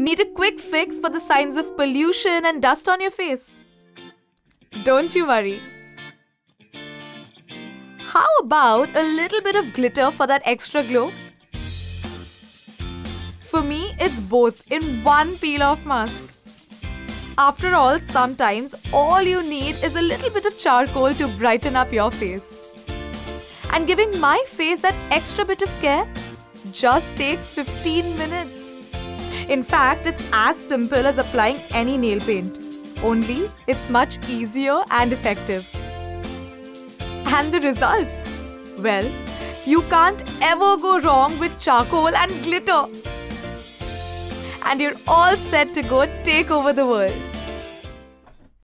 Need a quick fix for the signs of pollution and dust on your face? Don't you worry. How about a little bit of glitter for that extra glow? For me, it's both in one peel off mask. After all, sometimes all you need is a little bit of charcoal to brighten up your face. And giving my face that extra bit of care just takes 15 minutes. In fact, it's as simple as applying any nail paint, only it's much easier and effective. And the results? Well, you can't ever go wrong with charcoal and glitter. And you're all set to go take over the world.